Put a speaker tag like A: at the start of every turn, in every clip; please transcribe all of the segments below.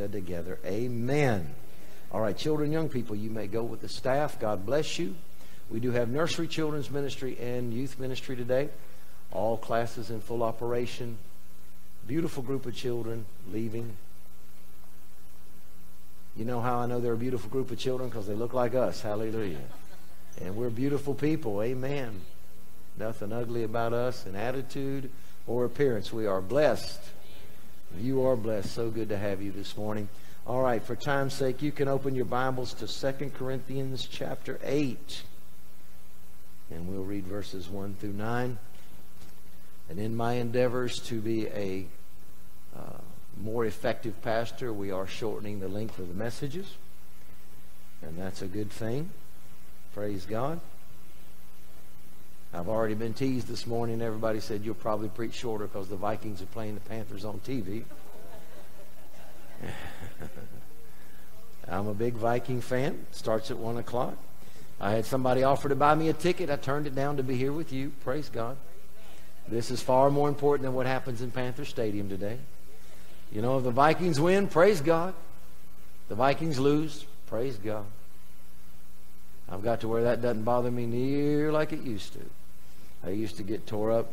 A: said together, Amen. All right, children, young people, you may go with the staff. God bless you. We do have nursery, children's ministry, and youth ministry today. All classes in full operation. Beautiful group of children leaving. You know how I know they're a beautiful group of children? Because they look like us. Hallelujah. And we're beautiful people. Amen. Nothing ugly about us in attitude or appearance. We are blessed. You are blessed. So good to have you this morning. All right, for time's sake, you can open your Bibles to 2 Corinthians chapter 8. And we'll read verses 1 through 9. And in my endeavors to be a uh, more effective pastor, we are shortening the length of the messages. And that's a good thing. Praise God. I've already been teased this morning. Everybody said you'll probably preach shorter because the Vikings are playing the Panthers on TV. I'm a big Viking fan. Starts at 1 o'clock. I had somebody offer to buy me a ticket. I turned it down to be here with you. Praise God. This is far more important than what happens in Panther Stadium today. You know, if the Vikings win, praise God. The Vikings lose, praise God. I've got to where that doesn't bother me near like it used to. I used to get tore up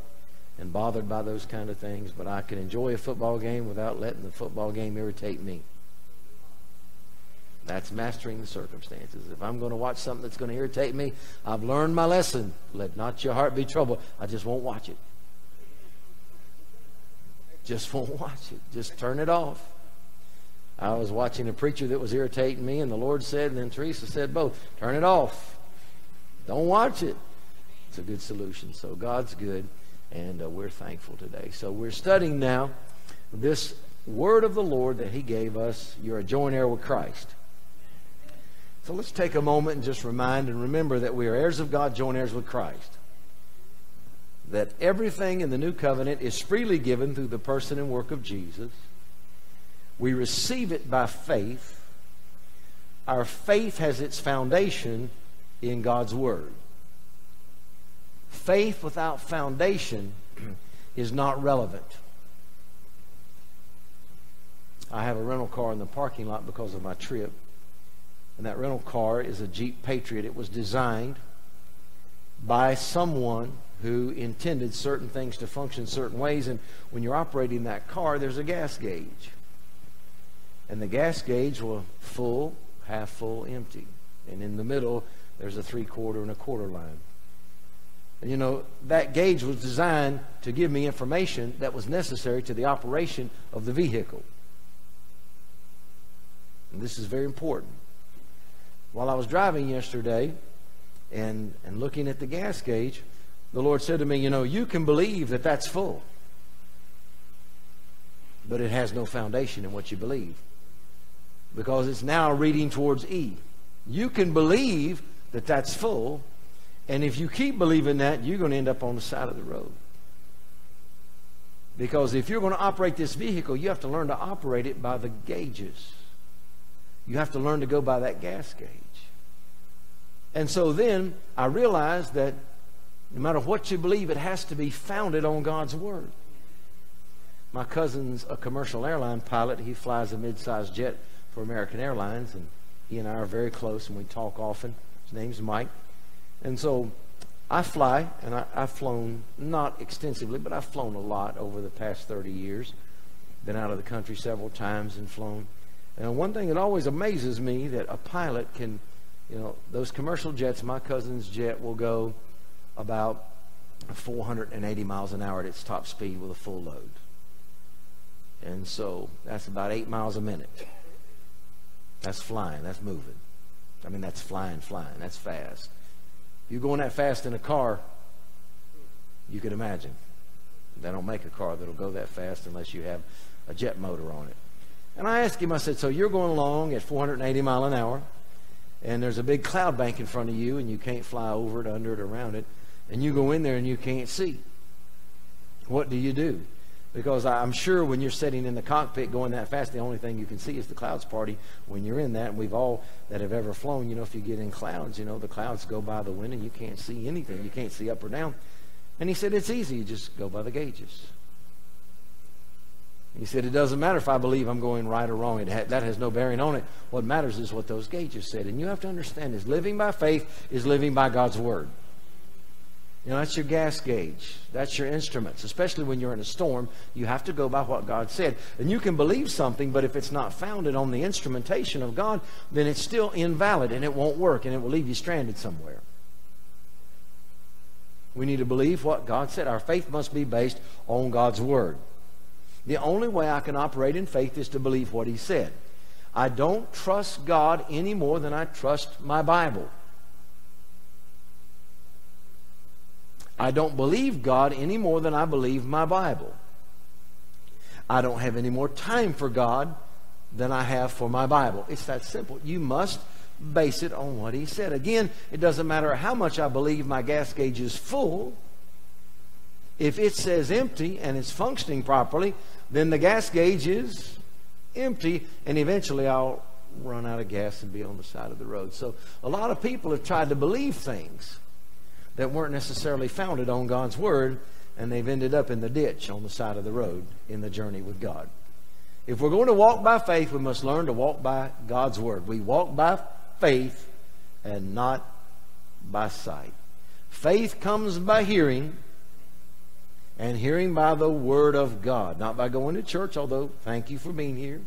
A: and bothered by those kind of things, but I can enjoy a football game without letting the football game irritate me. That's mastering the circumstances. If I'm going to watch something that's going to irritate me, I've learned my lesson. Let not your heart be troubled. I just won't watch it. Just won't watch it. Just turn it off. I was watching a preacher that was irritating me, and the Lord said, and then Teresa said both, turn it off. Don't watch it. It's a good solution. So God's good, and uh, we're thankful today. So we're studying now this word of the Lord that He gave us. You're a joint heir with Christ. So let's take a moment and just remind and remember that we are heirs of God, joint heirs with Christ. That everything in the new covenant is freely given through the person and work of Jesus. We receive it by faith. Our faith has its foundation in God's Word. Faith without foundation is not relevant. I have a rental car in the parking lot because of my trip. And that rental car is a Jeep Patriot. It was designed by someone who intended certain things to function certain ways. And when you're operating that car, there's a gas gauge and the gas gauge will full, half full, empty. And in the middle, there's a three quarter and a quarter line. You know, that gauge was designed to give me information that was necessary to the operation of the vehicle. And this is very important. While I was driving yesterday and, and looking at the gas gauge, the Lord said to me, You know, you can believe that that's full, but it has no foundation in what you believe because it's now reading towards E. You can believe that that's full, and if you keep believing that, you're going to end up on the side of the road. Because if you're going to operate this vehicle, you have to learn to operate it by the gauges. You have to learn to go by that gas gauge. And so then I realized that no matter what you believe, it has to be founded on God's Word. My cousin's a commercial airline pilot. He flies a mid-sized jet for American Airlines, and he and I are very close, and we talk often. His name's Mike. And so I fly, and I, have flown not extensively, but I've flown a lot over the past 30 years. Been out of the country several times and flown. And one thing that always amazes me that a pilot can, you know, those commercial jets, my cousin's jet will go about 480 miles an hour at its top speed with a full load. And so that's about eight miles a minute. That's flying. That's moving. I mean, that's flying, flying. That's fast. You're going that fast in a car, you can imagine. They don't make a car that'll go that fast unless you have a jet motor on it. And I asked him, I said, so you're going along at 480 mile an hour, and there's a big cloud bank in front of you, and you can't fly over it, under it, around it, and you go in there and you can't see. What do you do? Because I'm sure when you're sitting in the cockpit going that fast, the only thing you can see is the clouds party when you're in that. And we've all that have ever flown, you know, if you get in clouds, you know, the clouds go by the wind and you can't see anything. You can't see up or down. And he said, it's easy. You just go by the gauges. He said, It doesn't matter if I believe I'm going right or wrong. Ha- that has no bearing on it. What matters is what those gauges said. And you have to understand is living by faith is living by God's Word. You know, that's your gas gauge. That's your instruments. Especially when you're in a storm, you have to go by what God said. And you can believe something, but if it's not founded on the instrumentation of God, then it's still invalid and it won't work and it will leave you stranded somewhere. We need to believe what God said. Our faith must be based on God's Word. The only way I can operate in faith is to believe what He said. I don't trust God any more than I trust my Bible. I don't believe God any more than I believe my Bible. I don't have any more time for God than I have for my Bible. It's that simple. You must base it on what He said. Again, it doesn't matter how much I believe my gas gauge is full. If it says empty and it's functioning properly, then the gas gauge is empty, and eventually I'll run out of gas and be on the side of the road. So a lot of people have tried to believe things that weren't necessarily founded on God's Word, and they've ended up in the ditch on the side of the road in the journey with God. If we're going to walk by faith, we must learn to walk by God's Word. We walk by faith and not by sight. Faith comes by hearing, and hearing by the Word of God. Not by going to church, although thank you for being here.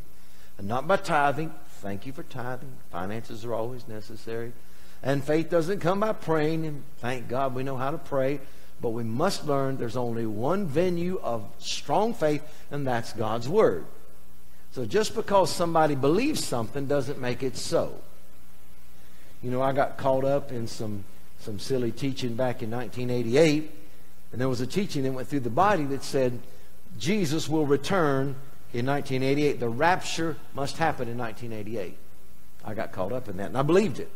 A: And not by tithing. Thank you for tithing. Finances are always necessary. And faith doesn't come by praying, and thank God we know how to pray. But we must learn there's only one venue of strong faith, and that's God's Word. So just because somebody believes something doesn't make it so. You know, I got caught up in some, some silly teaching back in 1988, and there was a teaching that went through the body that said Jesus will return in 1988. The rapture must happen in 1988. I got caught up in that, and I believed it.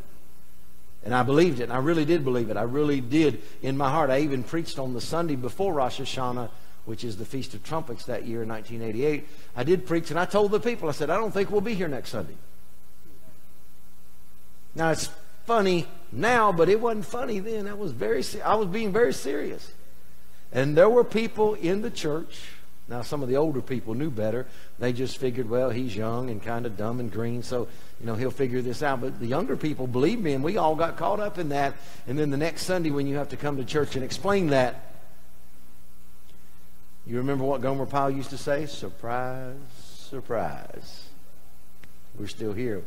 A: And I believed it. And I really did believe it. I really did in my heart. I even preached on the Sunday before Rosh Hashanah, which is the Feast of Trumpets that year in 1988. I did preach, and I told the people, I said, I don't think we'll be here next Sunday. Now, it's funny now, but it wasn't funny then. I was, very, I was being very serious. And there were people in the church. Now, some of the older people knew better. They just figured, well, he's young and kind of dumb and green, so you know, he'll figure this out. But the younger people, believe me, and we all got caught up in that. And then the next Sunday when you have to come to church and explain that, you remember what Gomer Pyle used to say? Surprise, surprise. We're still here.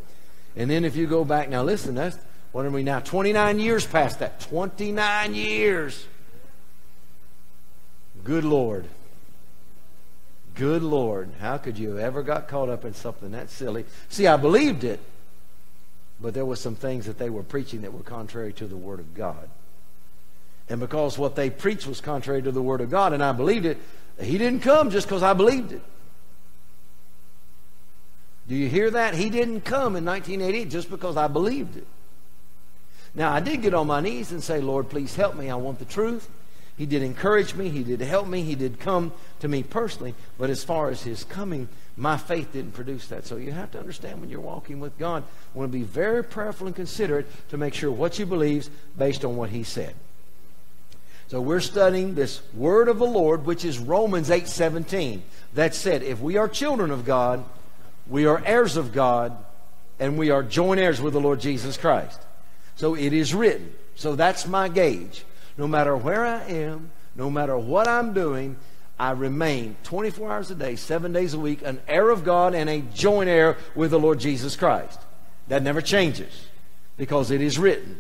A: And then if you go back, now listen, that's, what are we now? 29 years past that. 29 years. Good Lord. Good Lord, how could you have ever got caught up in something that silly? See, I believed it, but there were some things that they were preaching that were contrary to the Word of God. And because what they preached was contrary to the Word of God, and I believed it, He didn't come just because I believed it. Do you hear that? He didn't come in 1988 just because I believed it. Now, I did get on my knees and say, Lord, please help me. I want the truth. He did encourage me. He did help me. He did come to me personally. But as far as his coming, my faith didn't produce that. So you have to understand when you're walking with God, you want to be very prayerful and considerate to make sure what you believe is based on what he said. So we're studying this word of the Lord, which is Romans 8:17. That said, if we are children of God, we are heirs of God, and we are joint heirs with the Lord Jesus Christ. So it is written. So that's my gauge. No matter where I am, no matter what I'm doing, I remain 24 hours a day, seven days a week, an heir of God and a joint heir with the Lord Jesus Christ. That never changes because it is written.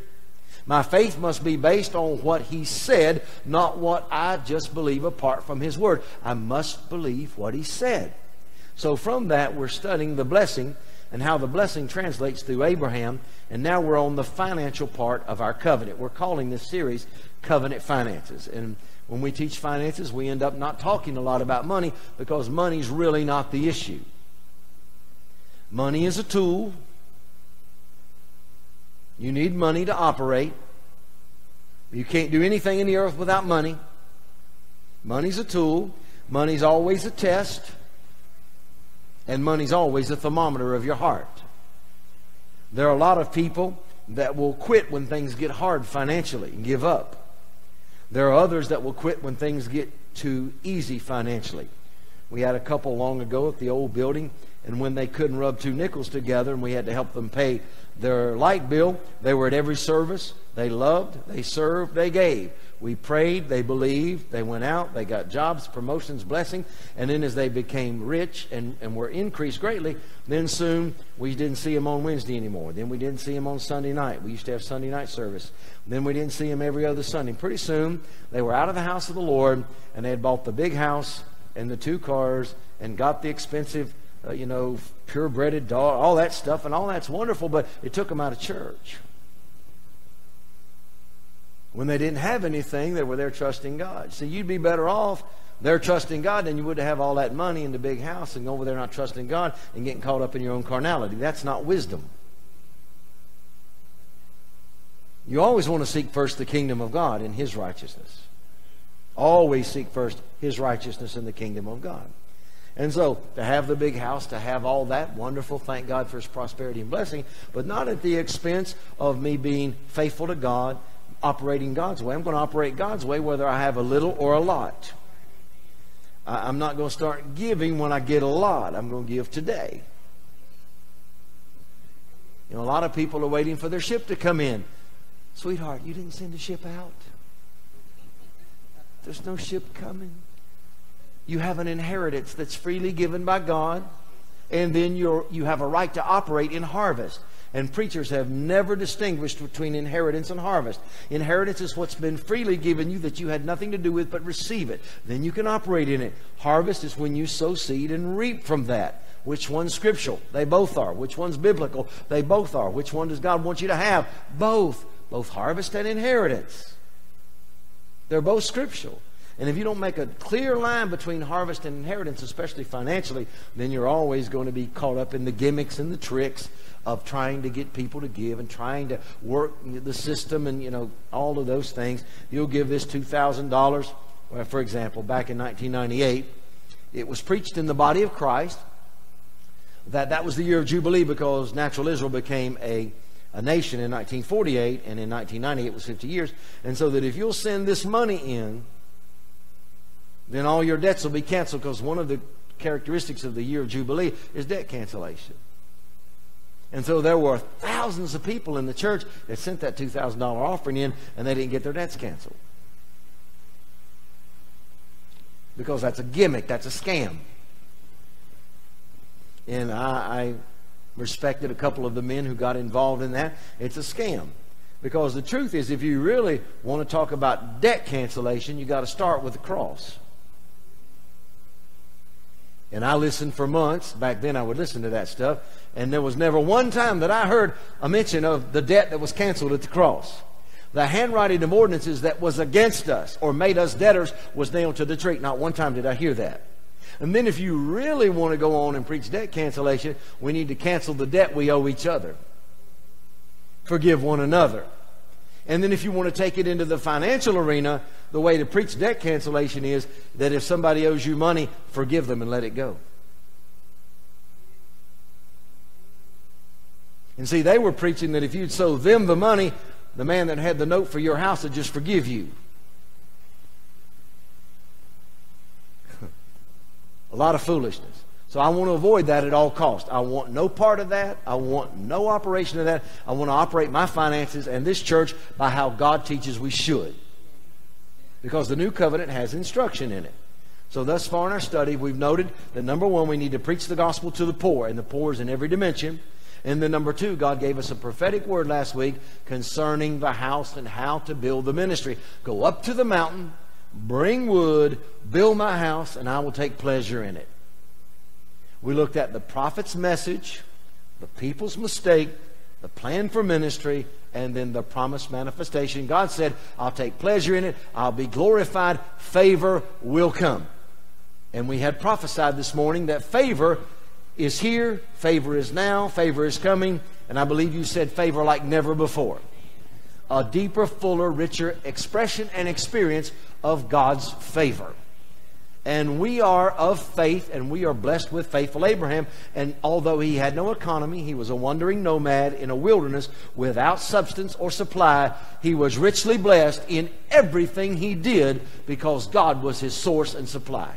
A: My faith must be based on what He said, not what I just believe apart from His Word. I must believe what He said. So from that, we're studying the blessing and how the blessing translates through Abraham. And now we're on the financial part of our covenant. We're calling this series covenant finances. And when we teach finances, we end up not talking a lot about money because money's really not the issue. Money is a tool. You need money to operate. You can't do anything in the earth without money. Money's a tool. Money's always a test. And money's always a thermometer of your heart. There are a lot of people that will quit when things get hard financially and give up. There are others that will quit when things get too easy financially. We had a couple long ago at the old building, and when they couldn't rub two nickels together and we had to help them pay their light bill, they were at every service. They loved, they served, they gave. We prayed, they believed, they went out, they got jobs, promotions, blessing, and then as they became rich and, and were increased greatly, then soon we didn't see them on Wednesday anymore. Then we didn't see them on Sunday night. We used to have Sunday night service. Then we didn't see them every other Sunday. Pretty soon they were out of the house of the Lord and they had bought the big house and the two cars and got the expensive, uh, you know, purebred dog, all that stuff, and all that's wonderful, but it took them out of church. When they didn't have anything, they were there trusting God. So you'd be better off there trusting God than you would have all that money in the big house and go over there not trusting God and getting caught up in your own carnality. That's not wisdom. You always want to seek first the kingdom of God and His righteousness. Always seek first His righteousness and the kingdom of God. And so, to have the big house, to have all that, wonderful. Thank God for His prosperity and blessing, but not at the expense of me being faithful to God operating God's way. I'm going to operate God's way whether I have a little or a lot. I'm not going to start giving when I get a lot. I'm going to give today. You know, a lot of people are waiting for their ship to come in. Sweetheart, you didn't send a ship out. There's no ship coming. You have an inheritance that's freely given by God, and then you're, you have a right to operate in harvest. And preachers have never distinguished between inheritance and harvest. Inheritance is what's been freely given you that you had nothing to do with but receive it. Then you can operate in it. Harvest is when you sow seed and reap from that. Which one's scriptural? They both are. Which one's biblical? They both are. Which one does God want you to have? Both. Both harvest and inheritance. They're both scriptural. And if you don't make a clear line between harvest and inheritance, especially financially, then you're always going to be caught up in the gimmicks and the tricks of trying to get people to give and trying to work the system and, you know, all of those things. You'll give this $2,000. Well, for example, back in 1998, it was preached in the body of Christ that that was the year of Jubilee because natural Israel became a, a nation in 1948, and in 1990 it was 50 years. And so that if you'll send this money in, then all your debts will be canceled because one of the characteristics of the year of Jubilee is debt cancellation. And so there were thousands of people in the church that sent that $2,000 offering in and they didn't get their debts canceled. Because that's a gimmick, that's a scam. And I, I respected a couple of the men who got involved in that. It's a scam. Because the truth is, if you really want to talk about debt cancellation, you've got to start with the cross. And I listened for months. Back then, I would listen to that stuff. And there was never one time that I heard a mention of the debt that was canceled at the cross. The handwriting of ordinances that was against us or made us debtors was nailed to the tree. Not one time did I hear that. And then, if you really want to go on and preach debt cancellation, we need to cancel the debt we owe each other. Forgive one another. And then if you want to take it into the financial arena, the way to preach debt cancellation is that if somebody owes you money, forgive them and let it go. And see, they were preaching that if you'd sow them the money, the man that had the note for your house would just forgive you. A lot of foolishness. So I want to avoid that at all costs. I want no part of that. I want no operation of that. I want to operate my finances and this church by how God teaches we should. Because the new covenant has instruction in it. So thus far in our study, we've noted that number one, we need to preach the gospel to the poor, and the poor is in every dimension. And then number two, God gave us a prophetic word last week concerning the house and how to build the ministry. Go up to the mountain, bring wood, build my house, and I will take pleasure in it. We looked at the prophet's message, the people's mistake, the plan for ministry, and then the promised manifestation. God said, I'll take pleasure in it, I'll be glorified, favor will come. And we had prophesied this morning that favor is here, favor is now, favor is coming, and I believe you said favor like never before. A deeper, fuller, richer expression and experience of God's favor. And we are of faith, and we are blessed with faithful Abraham. And although he had no economy, he was a wandering nomad in a wilderness without substance or supply, he was richly blessed in everything he did because God was his source and supply.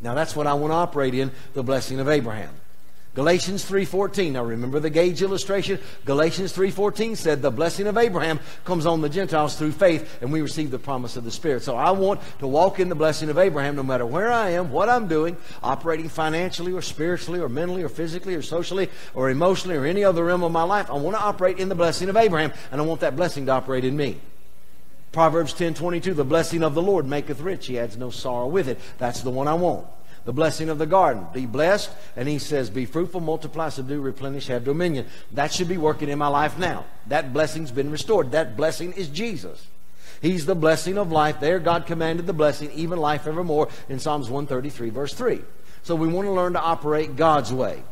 A: Now that's what I want to operate in, the blessing of Abraham. Galatians 3:14. Now remember the gauge illustration? Galatians 3:14 said the blessing of Abraham comes on the Gentiles through faith and we receive the promise of the Spirit. So I want to walk in the blessing of Abraham no matter where I am, what I'm doing, operating financially or spiritually or mentally or physically or socially or emotionally or any other realm of my life. I want to operate in the blessing of Abraham and I want that blessing to operate in me. Proverbs 10:22 The blessing of the Lord maketh rich, he adds no sorrow with it. That's the one I want the blessing of the garden. Be blessed. And he says, Be fruitful, multiply, subdue, replenish, have dominion. That should be working in my life now. That blessing's been restored. That blessing is Jesus. He's the blessing of life. There, God commanded the blessing, even life evermore, in Psalms 133, verse 3. So we want to learn to operate God's way.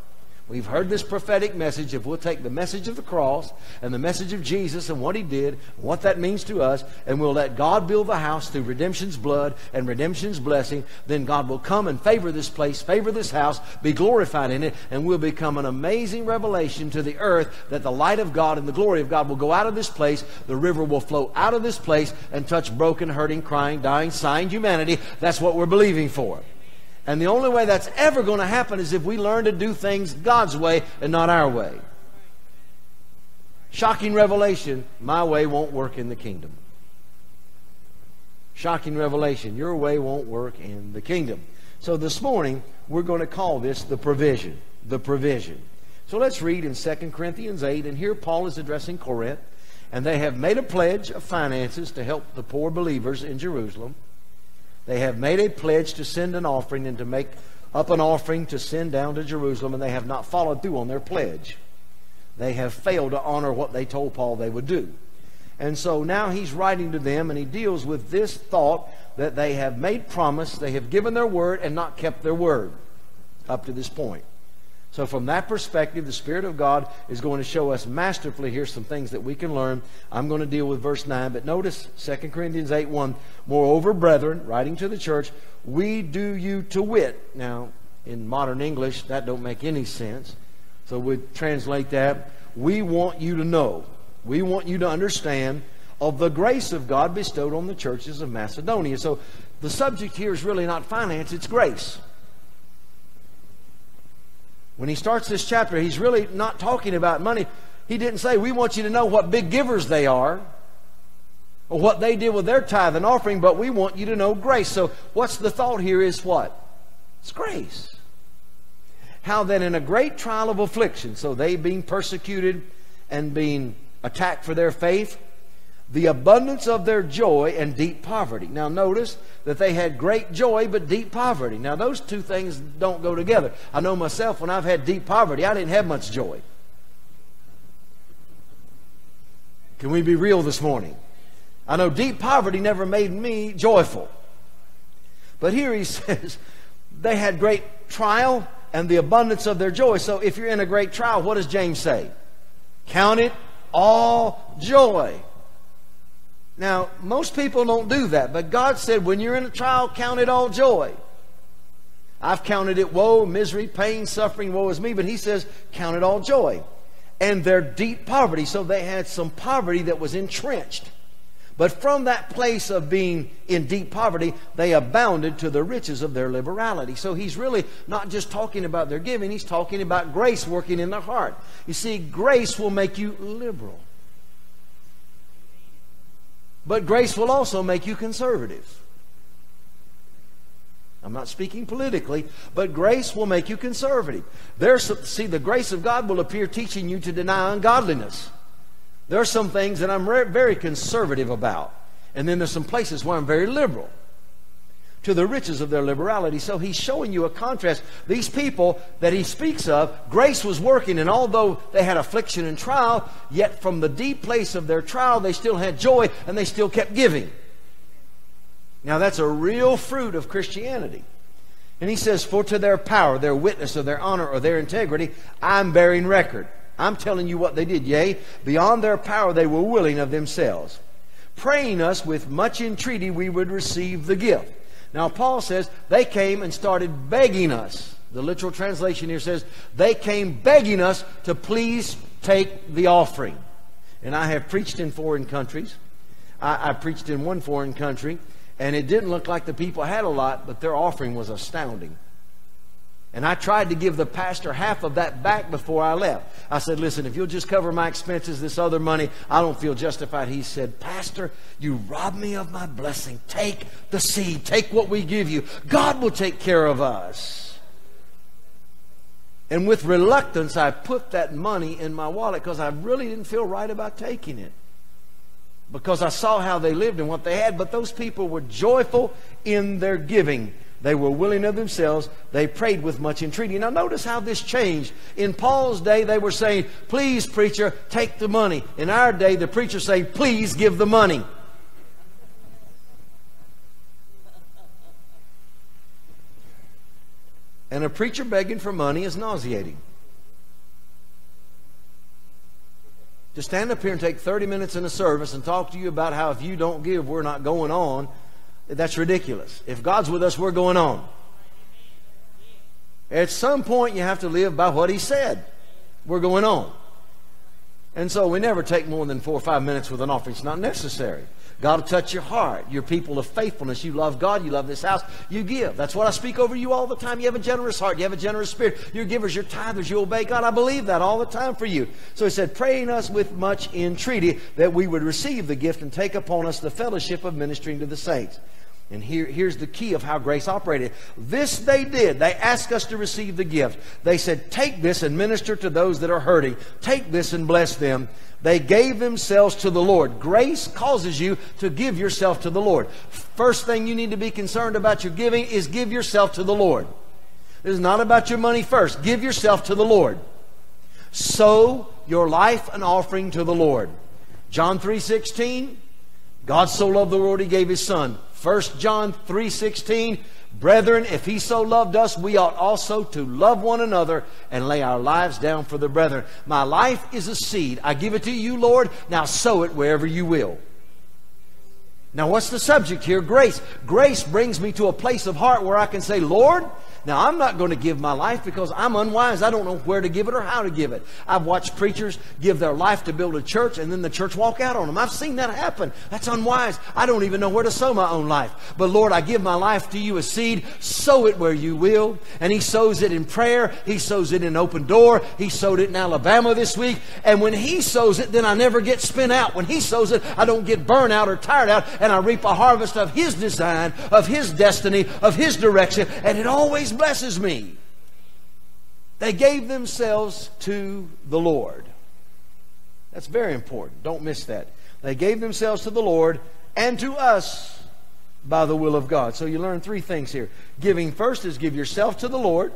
A: We've heard this prophetic message. If we'll take the message of the cross and the message of Jesus and what he did, what that means to us, and we'll let God build the house through redemption's blood and redemption's blessing, then God will come and favor this place, favor this house, be glorified in it, and we'll become an amazing revelation to the earth that the light of God and the glory of God will go out of this place. The river will flow out of this place and touch broken, hurting, crying, dying, sighing humanity. That's what we're believing for. And the only way that's ever going to happen is if we learn to do things God's way and not our way. Shocking revelation my way won't work in the kingdom. Shocking revelation your way won't work in the kingdom. So this morning, we're going to call this the provision. The provision. So let's read in 2 Corinthians 8, and here Paul is addressing Corinth, and they have made a pledge of finances to help the poor believers in Jerusalem. They have made a pledge to send an offering and to make up an offering to send down to Jerusalem, and they have not followed through on their pledge. They have failed to honor what they told Paul they would do. And so now he's writing to them, and he deals with this thought that they have made promise, they have given their word, and not kept their word up to this point. So, from that perspective, the Spirit of God is going to show us masterfully here some things that we can learn. I'm going to deal with verse 9, but notice 2 Corinthians 8 1. Moreover, brethren, writing to the church, we do you to wit. Now, in modern English, that don't make any sense. So we translate that. We want you to know. We want you to understand of the grace of God bestowed on the churches of Macedonia. So the subject here is really not finance, it's grace. When he starts this chapter, he's really not talking about money. He didn't say, We want you to know what big givers they are or what they did with their tithe and offering, but we want you to know grace. So, what's the thought here is what? It's grace. How that in a great trial of affliction, so they being persecuted and being attacked for their faith, the abundance of their joy and deep poverty. Now, notice that they had great joy but deep poverty. Now, those two things don't go together. I know myself, when I've had deep poverty, I didn't have much joy. Can we be real this morning? I know deep poverty never made me joyful. But here he says they had great trial and the abundance of their joy. So if you're in a great trial, what does James say? Count it all joy. Now, most people don't do that, but God said, when you're in a trial, count it all joy. I've counted it woe, misery, pain, suffering, woe is me, but He says, count it all joy. And their deep poverty. So they had some poverty that was entrenched. But from that place of being in deep poverty, they abounded to the riches of their liberality. So he's really not just talking about their giving, he's talking about grace working in their heart. You see, grace will make you liberal. But grace will also make you conservative. I'm not speaking politically, but grace will make you conservative. There's see, the grace of God will appear teaching you to deny ungodliness. There are some things that I'm very conservative about, and then there's some places where I'm very liberal to the riches of their liberality. So he's showing you a contrast. These people that he speaks of, grace was working, and although they had affliction and trial, yet from the deep place of their trial, they still had joy and they still kept giving. Now that's a real fruit of Christianity. And he says, For to their power, their witness, or their honor, or their integrity, I'm bearing record. I'm telling you what they did. Yea, beyond their power, they were willing of themselves, praying us with much entreaty we would receive the gift. Now, Paul says they came and started begging us. The literal translation here says they came begging us to please take the offering. And I have preached in foreign countries. I, I preached in one foreign country, and it didn't look like the people had a lot, but their offering was astounding. And I tried to give the pastor half of that back before I left. I said, Listen, if you'll just cover my expenses, this other money, I don't feel justified. He said, Pastor, you rob me of my blessing. Take the seed, take what we give you. God will take care of us. And with reluctance, I put that money in my wallet because I really didn't feel right about taking it. Because I saw how they lived and what they had. But those people were joyful in their giving. They were willing of themselves. They prayed with much entreaty. Now, notice how this changed. In Paul's day, they were saying, Please, preacher, take the money. In our day, the preacher say, Please give the money. And a preacher begging for money is nauseating. To stand up here and take 30 minutes in a service and talk to you about how if you don't give, we're not going on that's ridiculous. If God's with us, we're going on. At some point, you have to live by what He said. We're going on. And so we never take more than four or five minutes with an offering. It's not necessary. God will touch your heart. You're people of faithfulness. You love God. You love this house. You give. That's what I speak over you all the time. You have a generous heart. You have a generous spirit. You're givers. You're tithers. You obey God. I believe that all the time for you. So he said, praying us with much entreaty that we would receive the gift and take upon us the fellowship of ministering to the saints. And here, here's the key of how grace operated. This they did. They asked us to receive the gift. They said, Take this and minister to those that are hurting. Take this and bless them. They gave themselves to the Lord. Grace causes you to give yourself to the Lord. First thing you need to be concerned about your giving is give yourself to the Lord. It is not about your money first. Give yourself to the Lord. Sow your life an offering to the Lord. John 3:16 God so loved the world he gave his son 1 John 3:16 Brethren, if he so loved us, we ought also to love one another and lay our lives down for the brethren. My life is a seed. I give it to you, Lord. Now sow it wherever you will. Now, what's the subject here? Grace. Grace brings me to a place of heart where I can say, Lord, now, I'm not going to give my life because I'm unwise. I don't know where to give it or how to give it. I've watched preachers give their life to build a church and then the church walk out on them. I've seen that happen. That's unwise. I don't even know where to sow my own life. But Lord, I give my life to you a seed. Sow it where you will. And He sows it in prayer. He sows it in open door. He sowed it in Alabama this week. And when He sows it, then I never get spent out. When He sows it, I don't get burned out or tired out. And I reap a harvest of His design, of His destiny, of His direction. And it blesses me. They gave themselves to the Lord. That's very important. Don't miss that. They gave themselves to the Lord and to us by the will of God. So you learn three things here. Giving first is give yourself to the Lord.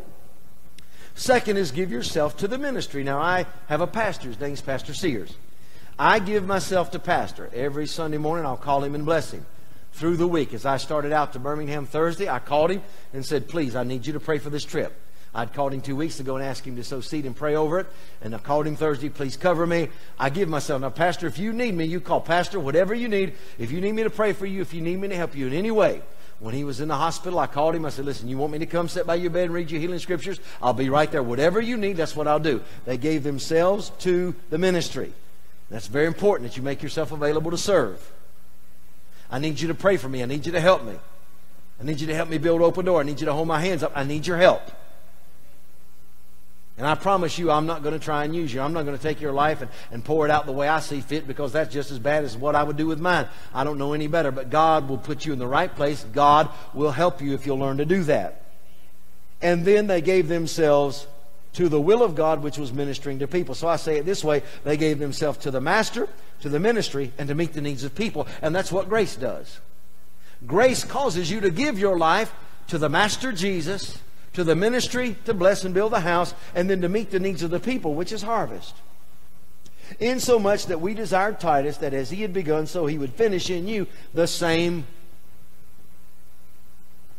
A: Second is give yourself to the ministry. Now, I have a pastor. His name's Pastor Sears. I give myself to Pastor. Every Sunday morning, I'll call him and bless him through the week. As I started out to Birmingham Thursday, I called him and said, Please, I need you to pray for this trip. I'd called him two weeks ago and asked him to sow seed and pray over it. And I called him Thursday, please cover me. I give myself. Now, Pastor, if you need me, you call Pastor, whatever you need. If you need me to pray for you, if you need me to help you in any way. When he was in the hospital, I called him. I said, Listen, you want me to come sit by your bed and read your healing scriptures? I'll be right there. Whatever you need, that's what I'll do. They gave themselves to the ministry. That's very important that you make yourself available to serve. I need you to pray for me. I need you to help me. I need you to help me build open door. I need you to hold my hands up. I need your help. And I promise you, I'm not going to try and use you. I'm not going to take your life and, and pour it out the way I see fit because that's just as bad as what I would do with mine. I don't know any better, but God will put you in the right place. God will help you if you'll learn to do that. And then they gave themselves to the will of God, which was ministering to people. So I say it this way they gave themselves to the master, to the ministry, and to meet the needs of people. And that's what grace does. Grace causes you to give your life to the master Jesus, to the ministry to bless and build the house, and then to meet the needs of the people, which is harvest. Insomuch that we desired Titus that as he had begun, so he would finish in you the same,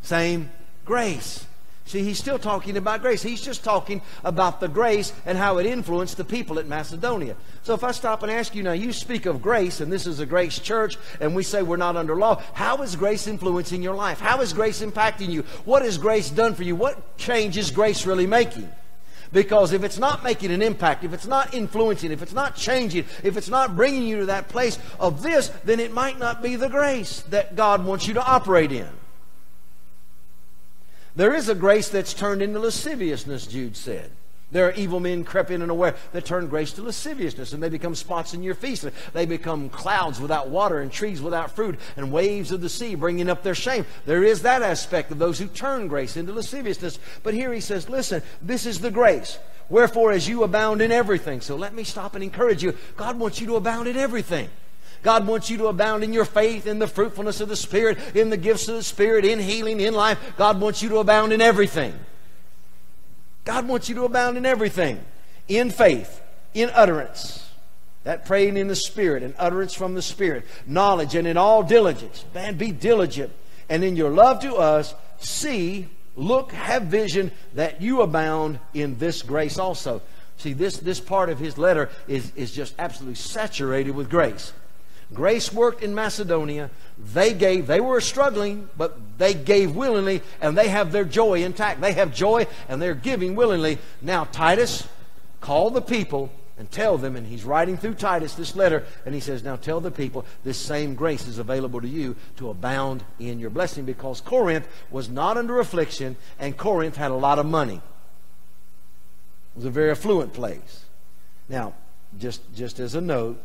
A: same grace. See, he's still talking about grace. He's just talking about the grace and how it influenced the people at Macedonia. So if I stop and ask you now, you speak of grace, and this is a grace church, and we say we're not under law, how is grace influencing your life? How is grace impacting you? What has grace done for you? What change is grace really making? Because if it's not making an impact, if it's not influencing, if it's not changing, if it's not bringing you to that place of this, then it might not be the grace that God wants you to operate in. There is a grace that's turned into lasciviousness, Jude said. There are evil men crept in and aware that turn grace to lasciviousness, and they become spots in your feast. They become clouds without water and trees without fruit and waves of the sea bringing up their shame. There is that aspect of those who turn grace into lasciviousness. But here he says, listen, this is the grace. Wherefore, as you abound in everything. So let me stop and encourage you. God wants you to abound in everything. God wants you to abound in your faith, in the fruitfulness of the Spirit, in the gifts of the Spirit, in healing, in life. God wants you to abound in everything. God wants you to abound in everything in faith, in utterance. That praying in the Spirit and utterance from the Spirit, knowledge, and in all diligence. Man, be diligent. And in your love to us, see, look, have vision that you abound in this grace also. See, this, this part of his letter is, is just absolutely saturated with grace. Grace worked in Macedonia. They gave, they were struggling, but they gave willingly, and they have their joy intact. They have joy, and they're giving willingly. Now, Titus, call the people and tell them, and he's writing through Titus this letter, and he says, Now tell the people this same grace is available to you to abound in your blessing because Corinth was not under affliction, and Corinth had a lot of money. It was a very affluent place. Now, just, just as a note,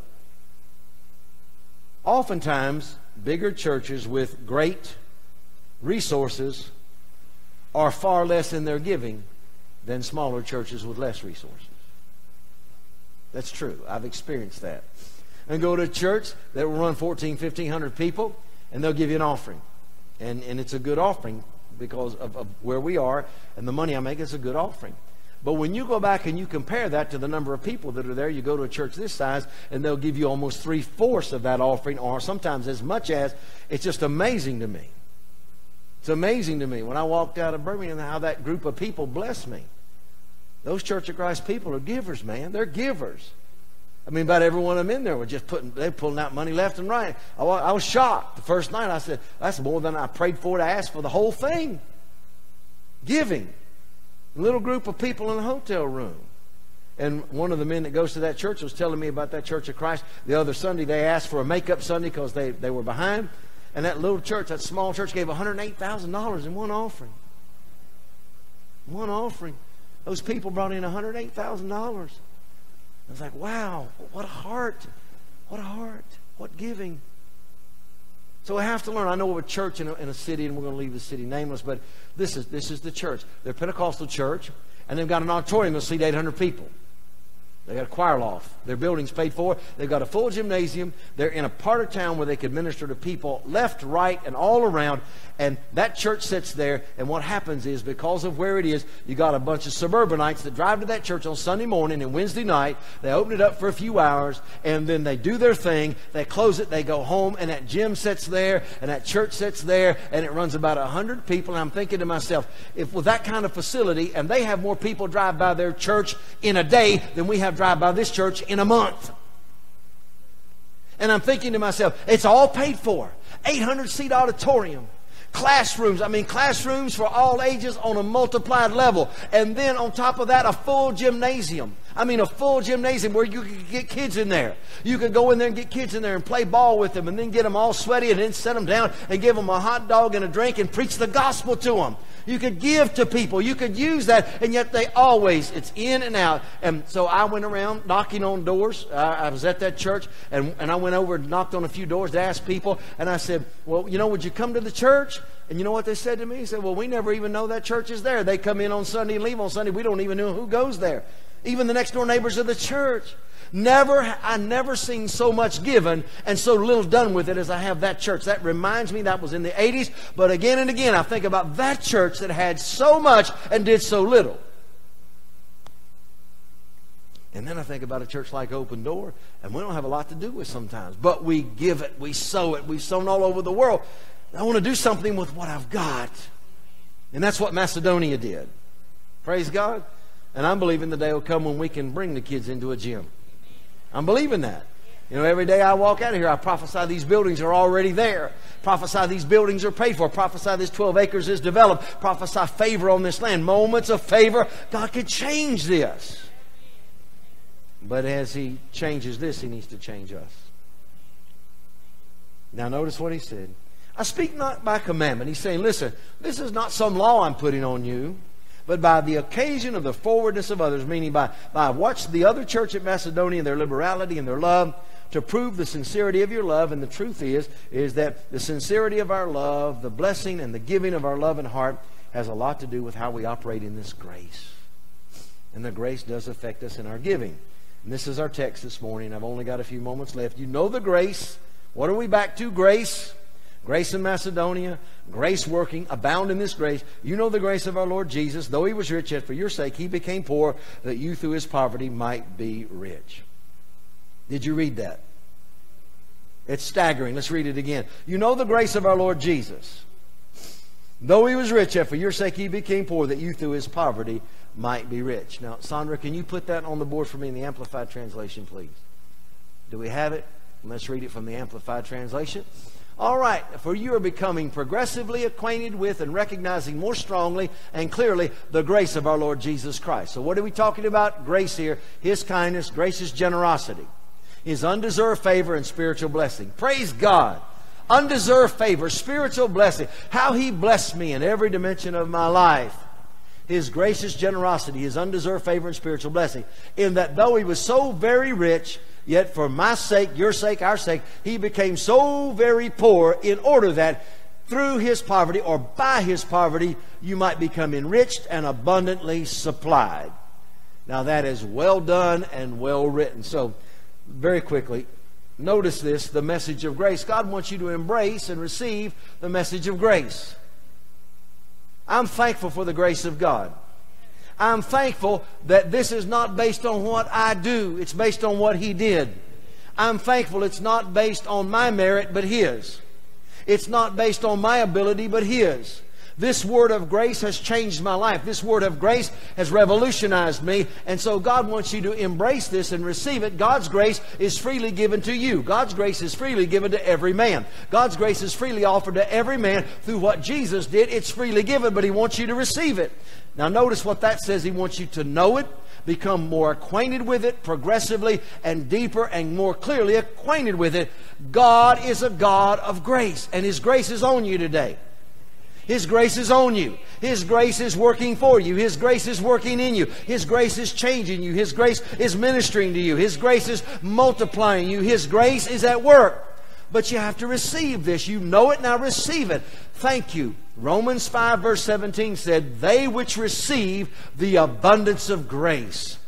A: Oftentimes, bigger churches with great resources are far less in their giving than smaller churches with less resources. That's true. I've experienced that. And go to a church that will run 14, 1500 people, and they'll give you an offering. And, and it's a good offering because of, of where we are, and the money I make is a good offering. But when you go back and you compare that to the number of people that are there, you go to a church this size and they'll give you almost three fourths of that offering, or sometimes as much as. It's just amazing to me. It's amazing to me when I walked out of Birmingham how that group of people blessed me. Those Church of Christ people are givers, man. They're givers. I mean, about every one of them in there were just putting, they pulling out money left and right. I, I was shocked. The first night I said, that's more than I prayed for to ask for the whole thing. Giving. Little group of people in a hotel room. And one of the men that goes to that church was telling me about that Church of Christ. The other Sunday, they asked for a makeup Sunday because they, they were behind. And that little church, that small church, gave $108,000 in one offering. One offering. Those people brought in $108,000. I was like, wow, what a heart. What a heart. What giving. So I have to learn. I know of a church in a, in a city, and we're going to leave the city nameless, but this is, this is the church. They're a Pentecostal church, and they've got an auditorium that'll seat 800 people. They got a choir loft. Their building's paid for. They've got a full gymnasium. They're in a part of town where they can minister to people left, right, and all around. And that church sits there. And what happens is, because of where it is, you got a bunch of suburbanites that drive to that church on Sunday morning and Wednesday night. They open it up for a few hours, and then they do their thing. They close it. They go home, and that gym sits there, and that church sits there, and it runs about a hundred people. And I'm thinking to myself, if with that kind of facility, and they have more people drive by their church in a day than we have have drive by this church in a month. And I'm thinking to myself, it's all paid for. 800 seat auditorium. Classrooms, I mean, classrooms for all ages on a multiplied level. And then on top of that, a full gymnasium. I mean, a full gymnasium where you could get kids in there. You could go in there and get kids in there and play ball with them and then get them all sweaty and then set them down and give them a hot dog and a drink and preach the gospel to them. You could give to people. You could use that, and yet they always, it's in and out. And so I went around knocking on doors. I, I was at that church, and, and I went over and knocked on a few doors to ask people. And I said, Well, you know, would you come to the church? And you know what they said to me? He said, Well, we never even know that church is there. They come in on Sunday and leave on Sunday. We don't even know who goes there. Even the next door neighbors of the church. Never, I never seen so much given and so little done with it as I have that church. That reminds me that was in the 80s, but again and again I think about that church that had so much and did so little. And then I think about a church like Open Door, and we don't have a lot to do with sometimes, but we give it, we sow it, we've sown all over the world. I want to do something with what I've got. And that's what Macedonia did. Praise God. And I'm believing the day will come when we can bring the kids into a gym. I'm believing that. You know, every day I walk out of here, I prophesy these buildings are already there. Prophesy these buildings are paid for. Prophesy this 12 acres is developed. Prophesy favor on this land. Moments of favor. God could change this. But as He changes this, He needs to change us. Now, notice what He said. I speak not by commandment. He's saying, listen, this is not some law I'm putting on you, but by the occasion of the forwardness of others, meaning by, by watch the other church at Macedonia, and their liberality and their love, to prove the sincerity of your love. And the truth is, is that the sincerity of our love, the blessing and the giving of our love and heart has a lot to do with how we operate in this grace. And the grace does affect us in our giving. And this is our text this morning. I've only got a few moments left. You know the grace. What are we back to? Grace. Grace in Macedonia, grace working, abound in this grace. You know the grace of our Lord Jesus. Though he was rich, yet for your sake he became poor, that you through his poverty might be rich. Did you read that? It's staggering. Let's read it again. You know the grace of our Lord Jesus. Though he was rich, yet for your sake he became poor, that you through his poverty might be rich. Now, Sandra, can you put that on the board for me in the Amplified Translation, please? Do we have it? Let's read it from the Amplified Translation. All right, for you are becoming progressively acquainted with and recognizing more strongly and clearly the grace of our Lord Jesus Christ. So, what are we talking about? Grace here, His kindness, grace is generosity, His undeserved favor and spiritual blessing. Praise God. Undeserved favor, spiritual blessing. How He blessed me in every dimension of my life. His gracious generosity, His undeserved favor and spiritual blessing. In that though He was so very rich, Yet for my sake, your sake, our sake, he became so very poor in order that through his poverty or by his poverty, you might become enriched and abundantly supplied. Now that is well done and well written. So, very quickly, notice this the message of grace. God wants you to embrace and receive the message of grace. I'm thankful for the grace of God. I'm thankful that this is not based on what I do, it's based on what He did. I'm thankful it's not based on my merit, but His. It's not based on my ability, but His. This word of grace has changed my life. This word of grace has revolutionized me. And so God wants you to embrace this and receive it. God's grace is freely given to you. God's grace is freely given to every man. God's grace is freely offered to every man through what Jesus did. It's freely given, but He wants you to receive it. Now, notice what that says. He wants you to know it, become more acquainted with it progressively and deeper and more clearly acquainted with it. God is a God of grace, and His grace is on you today. His grace is on you. His grace is working for you. His grace is working in you. His grace is changing you. His grace is ministering to you. His grace is multiplying you. His grace is at work. But you have to receive this. You know it, now receive it. Thank you. Romans 5, verse 17 said, They which receive the abundance of grace.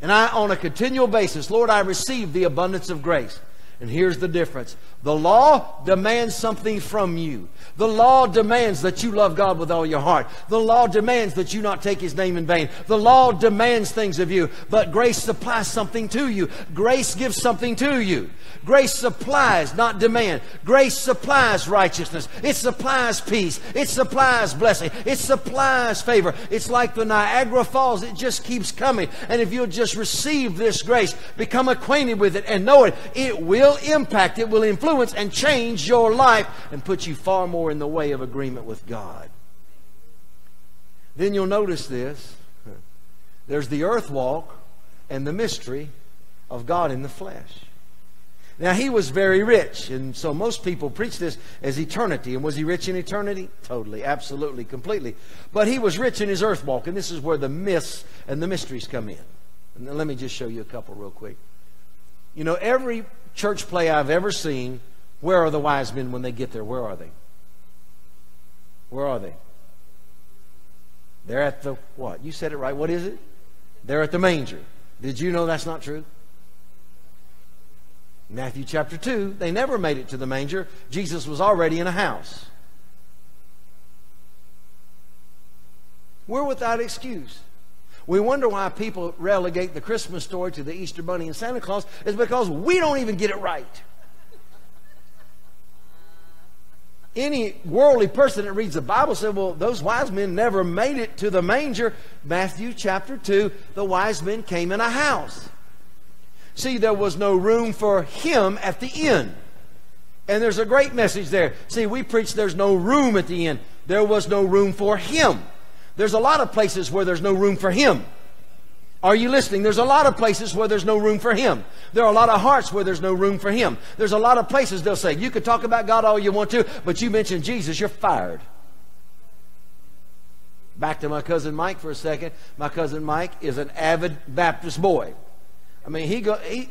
A: And I, on a continual basis, Lord, I receive the abundance of grace. And here's the difference the law demands something from you. The law demands that you love God with all your heart. The law demands that you not take His name in vain. The law demands things of you, but grace supplies something to you. Grace gives something to you. Grace supplies, not demand. Grace supplies righteousness. It supplies peace. It supplies blessing. It supplies favor. It's like the Niagara Falls. It just keeps coming. And if you'll just receive this grace, become acquainted with it and know it, it will impact, it will influence and change your life and put you far more in the way of agreement with God. Then you'll notice this. There's the earth walk and the mystery of God in the flesh. Now, he was very rich, and so most people preach this as eternity. And was he rich in eternity? Totally, absolutely, completely. But he was rich in his earth walk, and this is where the myths and the mysteries come in. And let me just show you a couple real quick. You know, every church play I've ever seen, where are the wise men when they get there? Where are they? Where are they? They're at the what? You said it right. What is it? They're at the manger. Did you know that's not true? Matthew chapter 2, they never made it to the manger. Jesus was already in a house. We're without excuse. We wonder why people relegate the Christmas story to the Easter Bunny and Santa Claus is because we don't even get it right. Any worldly person that reads the Bible said, well, those wise men never made it to the manger. Matthew chapter 2, the wise men came in a house. See, there was no room for him at the inn. And there's a great message there. See, we preach there's no room at the inn. There was no room for him. There's a lot of places where there's no room for him. Are you listening? There's a lot of places where there's no room for Him. There are a lot of hearts where there's no room for Him. There's a lot of places they'll say, you could talk about God all you want to, but you mention Jesus, you're fired. Back to my cousin Mike for a second. My cousin Mike is an avid Baptist boy. I mean, he go he,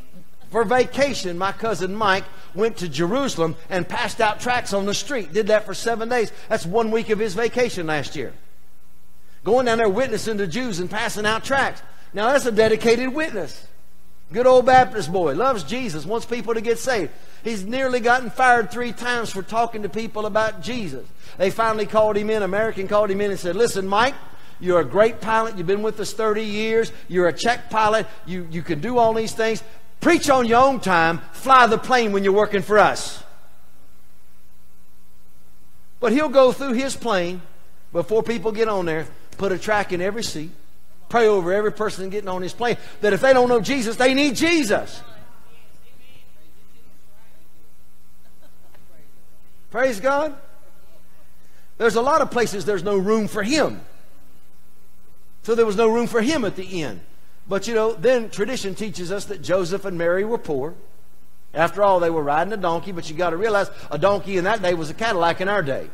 A: for vacation. My cousin Mike went to Jerusalem and passed out tracts on the street. Did that for seven days. That's one week of his vacation last year. Going down there witnessing to Jews and passing out tracts. Now, that's a dedicated witness. Good old Baptist boy. Loves Jesus. Wants people to get saved. He's nearly gotten fired three times for talking to people about Jesus. They finally called him in. American called him in and said, Listen, Mike, you're a great pilot. You've been with us 30 years. You're a check pilot. You, you can do all these things. Preach on your own time. Fly the plane when you're working for us. But he'll go through his plane before people get on there, put a track in every seat, pray over every person getting on his plane that if they don't know Jesus, they need Jesus. Praise God. There's a lot of places there's no room for him. So there was no room for him at the end. But you know, then tradition teaches us that Joseph and Mary were poor. After all, they were riding a donkey, but you got to realize a donkey in that day was a Cadillac in our day.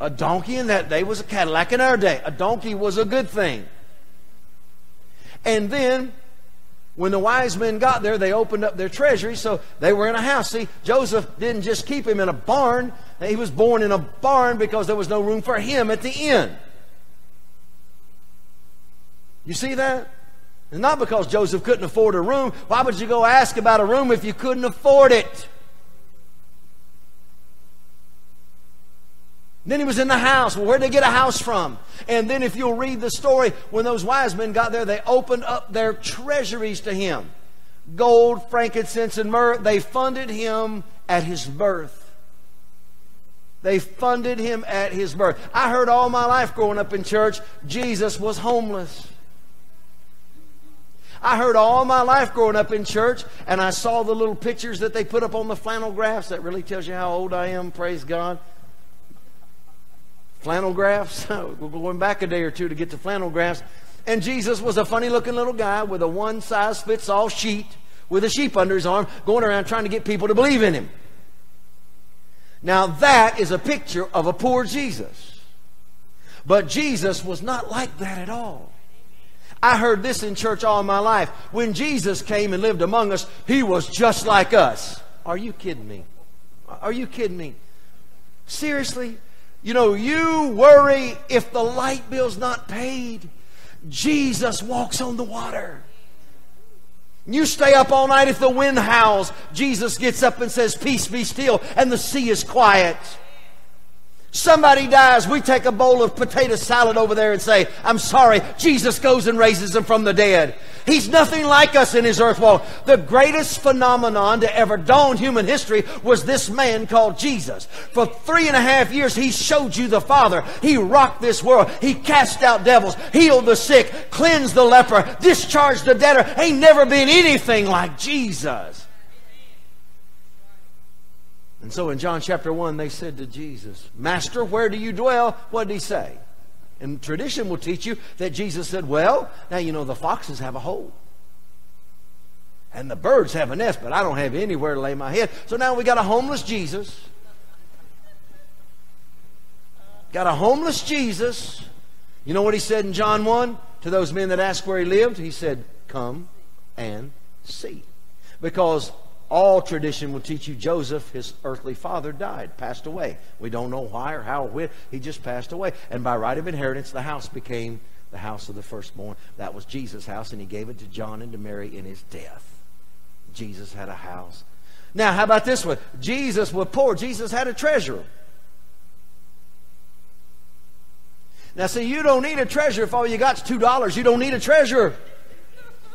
A: A donkey in that day was a Cadillac in our day. A donkey was a good thing. And then, when the wise men got there, they opened up their treasury, so they were in a house. See, Joseph didn't just keep him in a barn, he was born in a barn because there was no room for him at the inn. You see that? It's not because Joseph couldn't afford a room. Why would you go ask about a room if you couldn't afford it? Then he was in the house. Well, where'd they get a house from? And then, if you'll read the story, when those wise men got there, they opened up their treasuries to him gold, frankincense, and myrrh. They funded him at his birth. They funded him at his birth. I heard all my life growing up in church, Jesus was homeless. I heard all my life growing up in church, and I saw the little pictures that they put up on the flannel graphs. That really tells you how old I am, praise God flannel graphs. We're going back a day or two to get to flannel graphs. And Jesus was a funny looking little guy with a one size fits all sheet with a sheep under his arm going around trying to get people to believe in him. Now that is a picture of a poor Jesus. But Jesus was not like that at all. I heard this in church all my life. When Jesus came and lived among us, he was just like us. Are you kidding me? Are you kidding me? Seriously? You know, you worry if the light bill's not paid. Jesus walks on the water. You stay up all night if the wind howls. Jesus gets up and says, Peace be still, and the sea is quiet. Somebody dies, we take a bowl of potato salad over there and say, I'm sorry. Jesus goes and raises them from the dead. He's nothing like us in his earth walk. The greatest phenomenon to ever dawn human history was this man called Jesus. For three and a half years, he showed you the Father. He rocked this world. He cast out devils, healed the sick, cleansed the leper, discharged the debtor. Ain't never been anything like Jesus. And so in John chapter 1, they said to Jesus, Master, where do you dwell? What did he say? And tradition will teach you that Jesus said, Well, now you know the foxes have a hole. And the birds have a nest, but I don't have anywhere to lay my head. So now we got a homeless Jesus. Got a homeless Jesus. You know what he said in John 1 to those men that asked where he lived? He said, Come and see. Because all tradition will teach you Joseph, his earthly father, died, passed away. We don't know why or how or when. He just passed away. And by right of inheritance, the house became the house of the firstborn. That was Jesus' house, and he gave it to John and to Mary in his death. Jesus had a house. Now, how about this one? Jesus was poor. Jesus had a treasure. Now, see, you don't need a treasure if all you got is $2. You don't need a treasure.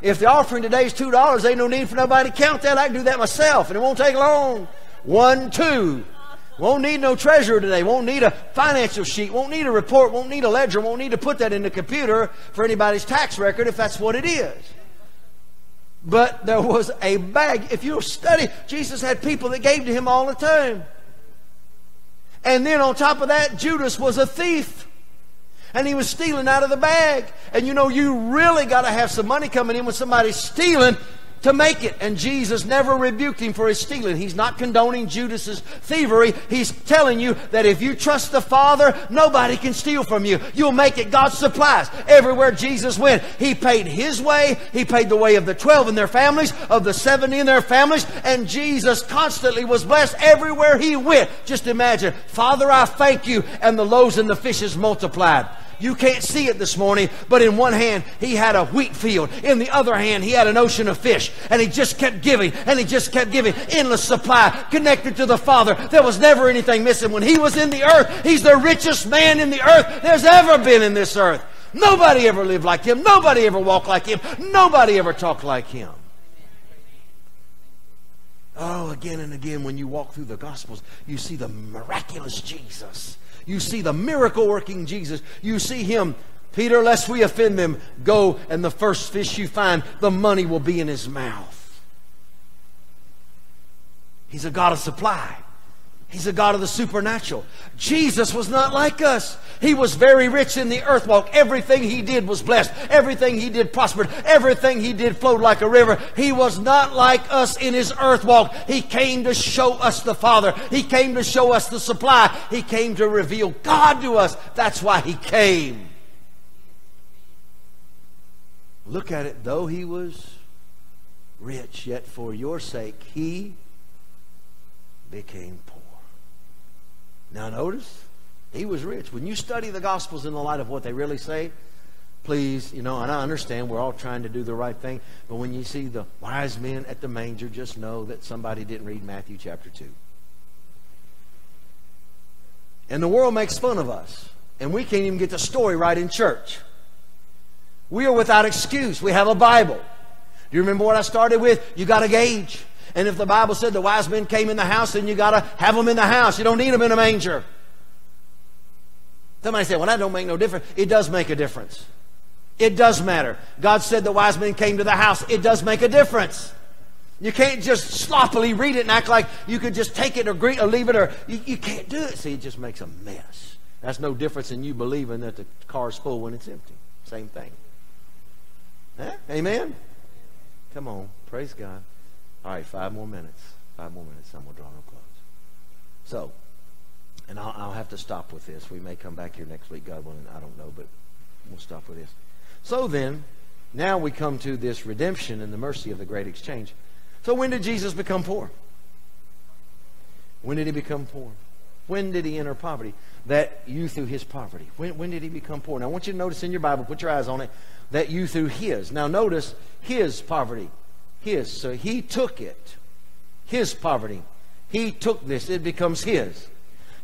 A: If the offering today is $2, ain't no need for nobody to count that. I can do that myself, and it won't take long. One, two. Won't need no treasurer today. Won't need a financial sheet. Won't need a report. Won't need a ledger. Won't need to put that in the computer for anybody's tax record if that's what it is. But there was a bag. If you study, Jesus had people that gave to him all the time. And then on top of that, Judas was a thief. And he was stealing out of the bag. And you know, you really got to have some money coming in when somebody's stealing to make it. And Jesus never rebuked him for his stealing. He's not condoning Judas's thievery. He's telling you that if you trust the Father, nobody can steal from you. You'll make it. God supplies. Everywhere Jesus went, He paid His way. He paid the way of the 12 and their families, of the 70 and their families. And Jesus constantly was blessed everywhere He went. Just imagine, Father, I thank you. And the loaves and the fishes multiplied. You can't see it this morning, but in one hand, he had a wheat field. In the other hand, he had an ocean of fish. And he just kept giving, and he just kept giving. Endless supply, connected to the Father. There was never anything missing. When he was in the earth, he's the richest man in the earth there's ever been in this earth. Nobody ever lived like him. Nobody ever walked like him. Nobody ever talked like him. Oh, again and again, when you walk through the Gospels, you see the miraculous Jesus you see the miracle working Jesus. You see him. Peter, lest we offend them, go and the first fish you find, the money will be in his mouth. He's a God of supply. He's a God of the supernatural. Jesus was not like us. He was very rich in the earth walk. Everything he did was blessed. Everything he did prospered. Everything he did flowed like a river. He was not like us in his earth walk. He came to show us the Father. He came to show us the supply. He came to reveal God to us. That's why he came. Look at it. Though he was rich, yet for your sake he became poor. Now notice, he was rich. When you study the Gospels in the light of what they really say, please, you know, and I understand we're all trying to do the right thing, but when you see the wise men at the manger, just know that somebody didn't read Matthew chapter 2. And the world makes fun of us, and we can't even get the story right in church. We are without excuse. We have a Bible. Do you remember what I started with? You got a gauge. And if the Bible said the wise men came in the house, then you got to have them in the house. You don't need them in a manger. Somebody said, well, that don't make no difference. It does make a difference. It does matter. God said the wise men came to the house. It does make a difference. You can't just sloppily read it and act like you could just take it or, agree, or leave it or you, you can't do it. See, it just makes a mess. That's no difference in you believing that the car's full when it's empty. Same thing. Huh? Amen? Come on. Praise God. All right, five more minutes. Five more minutes, and we'll draw no close. So, and I'll, I'll, have to stop with this. We may come back here next week, God willing. I don't know, but we'll stop with this. So then, now we come to this redemption and the mercy of the great exchange. So when did Jesus become poor? When did he become poor? When did he enter poverty? That you through his poverty. When, when did he become poor? Now I want you to notice in your Bible, put your eyes on it, that you through his. Now notice his poverty his. So he took it. His poverty. He took this. It becomes his.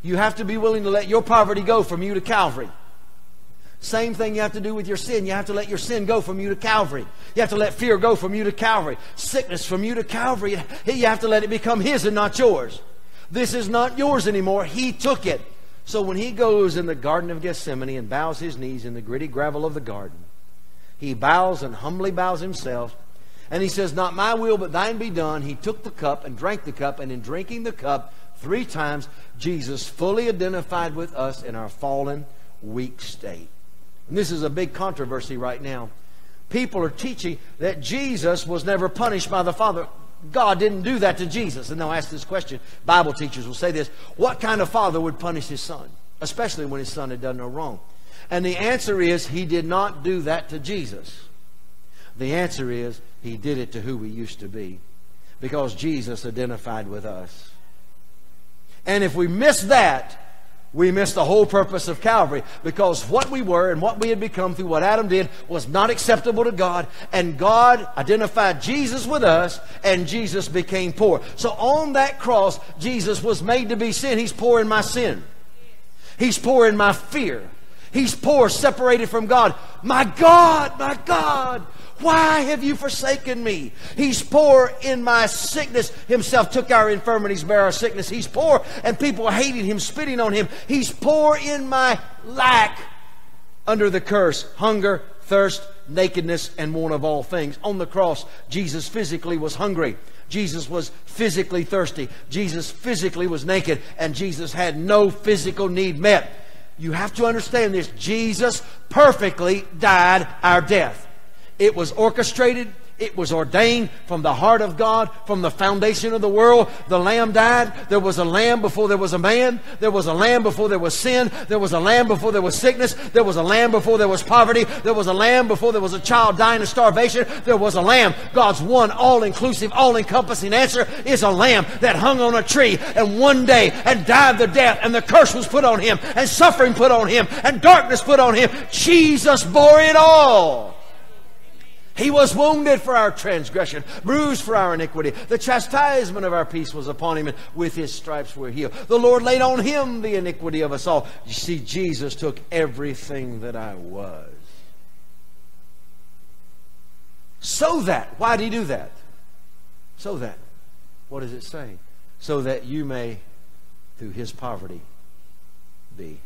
A: You have to be willing to let your poverty go from you to Calvary. Same thing you have to do with your sin. You have to let your sin go from you to Calvary. You have to let fear go from you to Calvary. Sickness from you to Calvary. You have to let it become His and not yours. This is not yours anymore. He took it. So when He goes in the Garden of Gethsemane and bows His knees in the gritty gravel of the garden, He bows and humbly bows Himself and he says, Not my will, but thine be done. He took the cup and drank the cup, and in drinking the cup three times, Jesus fully identified with us in our fallen, weak state. And this is a big controversy right now. People are teaching that Jesus was never punished by the Father. God didn't do that to Jesus. And they'll ask this question. Bible teachers will say this What kind of father would punish his son? Especially when his son had done no wrong. And the answer is, He did not do that to Jesus. The answer is he did it to who we used to be because Jesus identified with us. And if we miss that, we miss the whole purpose of Calvary because what we were and what we had become through what Adam did was not acceptable to God. And God identified Jesus with us and Jesus became poor. So on that cross, Jesus was made to be sin. He's poor in my sin. He's poor in my fear. He's poor, separated from God. My God, my God, why have you forsaken me? He's poor in my sickness. Himself took our infirmities, bear our sickness. He's poor, and people hated him, spitting on him. He's poor in my lack under the curse, hunger, thirst, nakedness, and want of all things. On the cross, Jesus physically was hungry. Jesus was physically thirsty. Jesus physically was naked, and Jesus had no physical need met. you have to understand this. Jesus perfectly died our death. It was orchestrated, it was ordained from the heart of God, from the foundation of the world. The Lamb died. There was a Lamb before there was a man. There was a Lamb before there was sin. There was a Lamb before there was sickness. There was a Lamb before there was poverty. There was a Lamb before there was a child dying of starvation. There was a Lamb. God's one all-inclusive, all-encompassing answer is a Lamb that hung on a tree and one day and died the death and the curse was put on him and suffering put on him and darkness put on him. Jesus bore it all. He was wounded for our transgression, bruised for our iniquity. The chastisement of our peace was upon him, and with his stripes we're healed. The Lord laid on him the iniquity of us all. You see, Jesus took everything that I was. So that, why did he do that? So that, what does it say? So that you may, through his poverty, be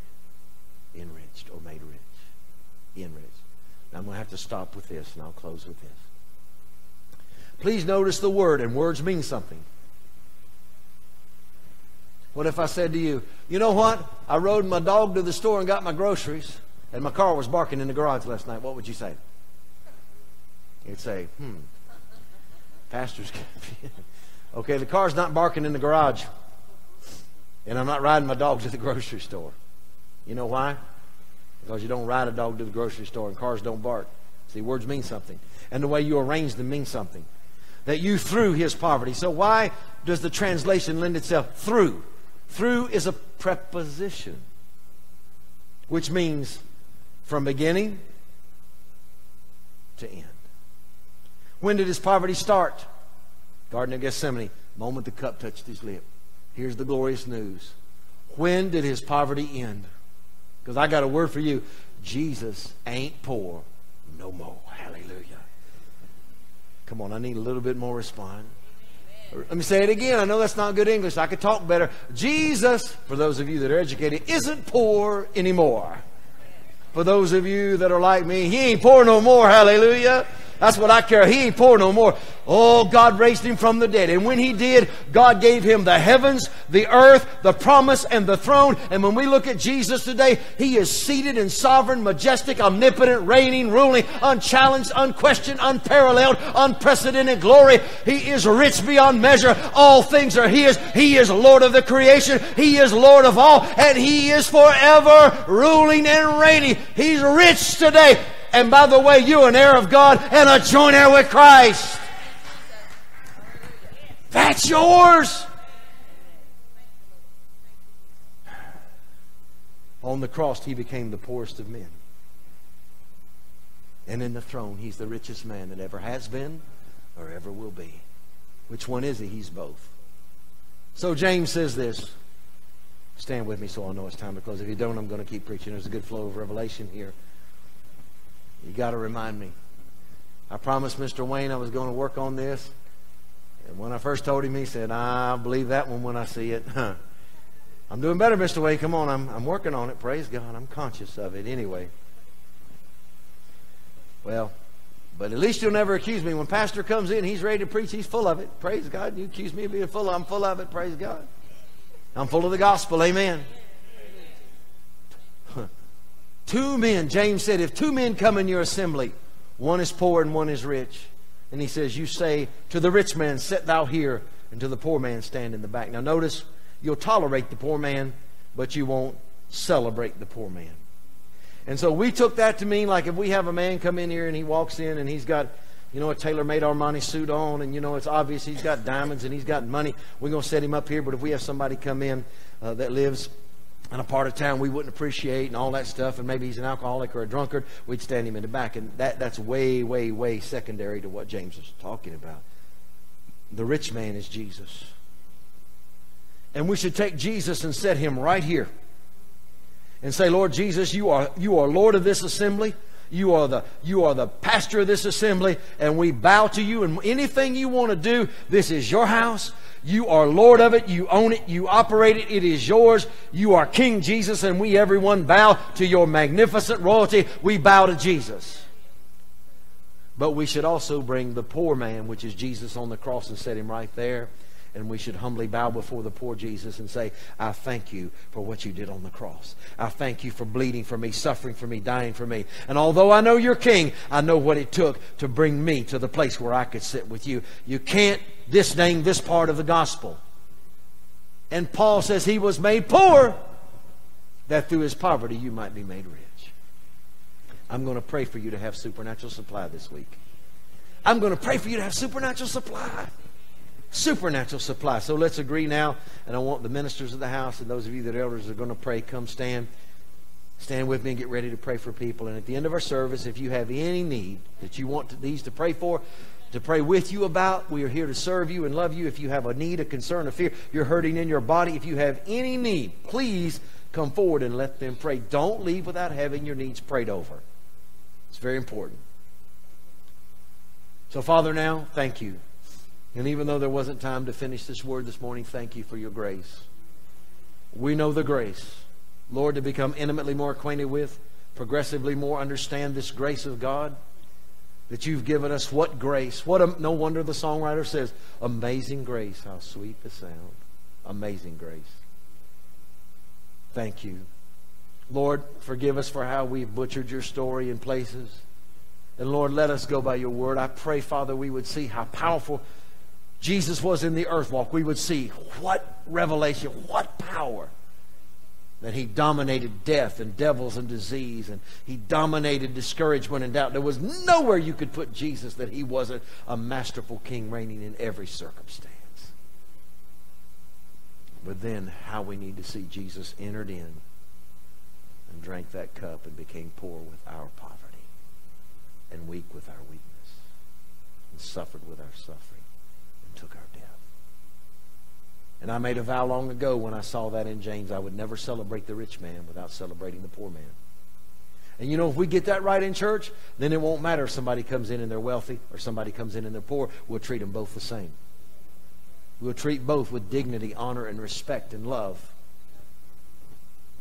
A: enriched or made rich. Enriched. I'm going to have to stop with this, and I'll close with this. Please notice the word, and words mean something. What if I said to you, you know what? I rode my dog to the store and got my groceries, and my car was barking in the garage last night. What would you say? You'd say, hmm, pastor's okay, the car's not barking in the garage, and I'm not riding my dog to the grocery store. You know why? Because you don't ride a dog to the grocery store and cars don't bark. See, words mean something. And the way you arrange them means something. That you through his poverty. So why does the translation lend itself through? Through is a preposition, which means from beginning to end. When did his poverty start? Garden of Gethsemane, moment the cup touched his lip. Here's the glorious news. When did his poverty end? Because I got a word for you. Jesus ain't poor no more. Hallelujah. Come on, I need a little bit more response. Let me say it again. I know that's not good English. I could talk better. Jesus, for those of you that are educated, isn't poor anymore. For those of you that are like me, he ain't poor no more. Hallelujah. That's what I care. He ain't poor no more. Oh, God raised him from the dead. And when he did, God gave him the heavens, the earth, the promise, and the throne. And when we look at Jesus today, he is seated in sovereign, majestic, omnipotent, reigning, ruling, unchallenged, unquestioned, unparalleled, unprecedented glory. He is rich beyond measure. All things are his. He is Lord of the creation. He is Lord of all. And he is forever ruling and reigning. He's rich today. And by the way, you're an heir of God and a joint heir with Christ. That's yours. On the cross, he became the poorest of men. And in the throne, he's the richest man that ever has been or ever will be. Which one is he? He's both. So James says this. Stand with me so I'll know it's time to close. If you don't, I'm going to keep preaching. There's a good flow of revelation here. You got to remind me. I promised Mr. Wayne I was going to work on this. And when I first told him, he said, I'll believe that one when I see it. I'm doing better, Mr. Wayne. Come on. I'm, I'm working on it. Praise God. I'm conscious of it anyway. Well, but at least you'll never accuse me. When pastor comes in, he's ready to preach. He's full of it. Praise God. You accuse me of being full I'm full of it. Praise God. I'm full of the gospel. Amen. Two men, James said, if two men come in your assembly, one is poor and one is rich. And he says, You say to the rich man, Sit thou here, and to the poor man, stand in the back. Now notice, you'll tolerate the poor man, but you won't celebrate the poor man. And so we took that to mean like if we have a man come in here and he walks in and he's got, you know, a tailor made Armani suit on, and you know, it's obvious he's got diamonds and he's got money, we're going to set him up here. But if we have somebody come in uh, that lives in a part of town we wouldn't appreciate and all that stuff, and maybe he's an alcoholic or a drunkard, we'd stand him in the back. And that, that's way, way, way secondary to what James is talking about. The rich man is Jesus. And we should take Jesus and set him right here and say, Lord Jesus, you are, you are Lord of this assembly. You are the you are the pastor of this assembly, and we bow to you. And anything you want to do, this is your house. You are Lord of it. You own it. You operate it. It is yours. You are King Jesus, and we everyone bow to your magnificent royalty. We bow to Jesus. But we should also bring the poor man, which is Jesus on the cross, and set him right there. And we should humbly bow before the poor Jesus and say, I thank you for what you did on the cross. I thank you for bleeding for me, suffering for me, dying for me. And although I know you're king, I know what it took to bring me to the place where I could sit with you. You can't disdain this part of the gospel. And Paul says he was made poor that through his poverty you might be made rich. I'm going to pray for you to have supernatural supply this week. I'm going to pray for you to have supernatural supply supernatural supply. So let's agree now. And I want the ministers of the house and those of you that are elders are going to pray, come stand. Stand with me and get ready to pray for people. And at the end of our service, if you have any need that you want to, these to pray for, to pray with you about, we are here to serve you and love you. If you have a need, a concern, a fear, you're hurting in your body, if you have any need, please come forward and let them pray. Don't leave without having your needs prayed over. It's very important. So, Father, now, thank you and even though there wasn't time to finish this word this morning, thank you for your grace. We know the grace. Lord, to become intimately more acquainted with, progressively more understand this grace of God that you've given us. What grace. What a, no wonder the songwriter says, Amazing grace, how sweet the sound. Amazing grace. Thank you. Lord, forgive us for how we've butchered your story in places. And Lord, let us go by your word. I pray, Father, we would see how powerful Jesus was in the earth walk, we would see what revelation, what power. That he dominated death and devils and disease, and he dominated discouragement and doubt. There was nowhere you could put Jesus that he wasn't a masterful king reigning in every circumstance. But then, how we need to see Jesus entered in and drank that cup and became poor with our poverty, and weak with our weakness, and suffered with our suffering took our death. And I made a vow long ago when I saw that in James, I would never celebrate the rich man without celebrating the poor man. And you know, if we get that right in church, then it won't matter if somebody comes in and they're wealthy or somebody comes in and they're poor. We'll treat them both the same. We'll treat both with dignity, honor, and respect and love.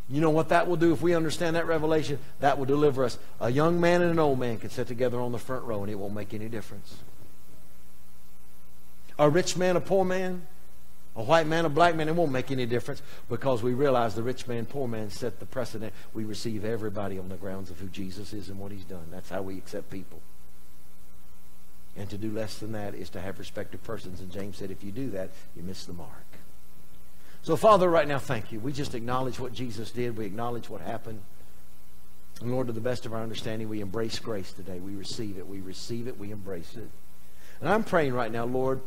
A: You know what that will do if we understand that revelation? That will deliver us. A young man and an old man can sit together on the front row and it won't make any difference a rich man, a poor man, a white man, a black man, it won't make any difference because we realize the rich man, poor man set the precedent. We receive everybody on the grounds of who Jesus is and what he's done. That's how we accept people. And to do less than that is to have respect of persons. And James said, if you do that, you miss the mark. So, Father, right now, thank you. We just acknowledge what Jesus did. We acknowledge what happened. And Lord, to the best of our understanding, we embrace grace today. We receive it. We receive it. We embrace it. And I'm praying right now, Lord,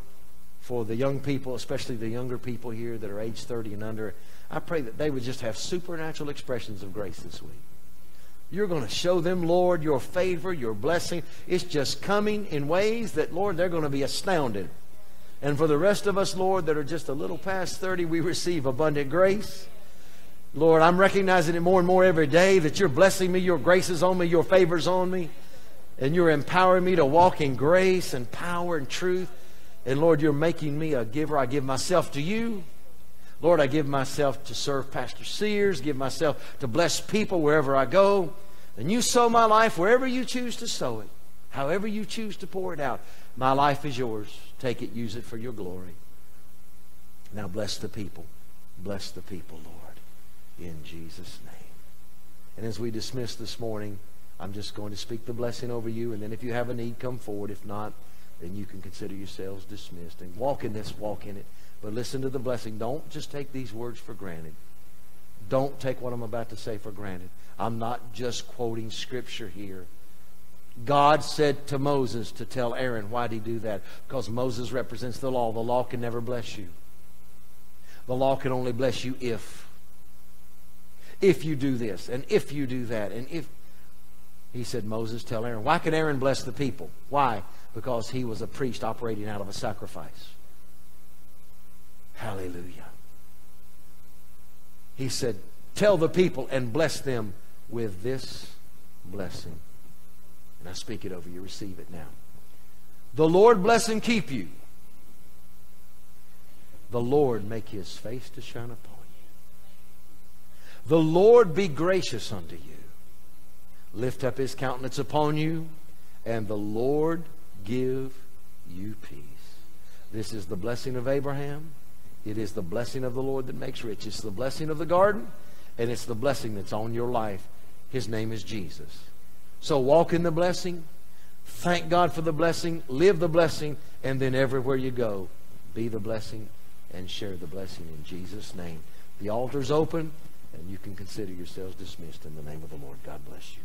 A: for the young people, especially the younger people here that are age 30 and under. I pray that they would just have supernatural expressions of grace this week. You're going to show them, Lord, your favor, your blessing. It's just coming in ways that, Lord, they're going to be astounded. And for the rest of us, Lord, that are just a little past 30, we receive abundant grace. Lord, I'm recognizing it more and more every day that you're blessing me, your grace is on me, your favor's on me, and you're empowering me to walk in grace and power and truth. And Lord, you're making me a giver. I give myself to you. Lord, I give myself to serve Pastor Sears, give myself to bless people wherever I go. And you sow my life wherever you choose to sow it, however you choose to pour it out. My life is yours. Take it, use it for your glory. Now bless the people. Bless the people, Lord, in Jesus' name. And as we dismiss this morning, I'm just going to speak the blessing over you. And then if you have a need, come forward. If not, then you can consider yourselves dismissed. And walk in this, walk in it. But listen to the blessing. Don't just take these words for granted. Don't take what I'm about to say for granted. I'm not just quoting scripture here. God said to Moses to tell Aaron, why did he do that? Because Moses represents the law. The law can never bless you. The law can only bless you if. If you do this, and if you do that, and if. He said, Moses, tell Aaron. Why can Aaron bless the people? Why? Because he was a priest operating out of a sacrifice. Hallelujah. He said, Tell the people and bless them with this blessing. And I speak it over you. Receive it now. The Lord bless and keep you. The Lord make his face to shine upon you. The Lord be gracious unto you. Lift up his countenance upon you. And the Lord give you peace. This is the blessing of Abraham. It is the blessing of the Lord that makes rich. It's the blessing of the garden, and it's the blessing that's on your life. His name is Jesus. So walk in the blessing. Thank God for the blessing. Live the blessing. And then everywhere you go, be the blessing and share the blessing in Jesus' name. The altar's open, and you can consider yourselves dismissed in the name of the Lord. God bless you.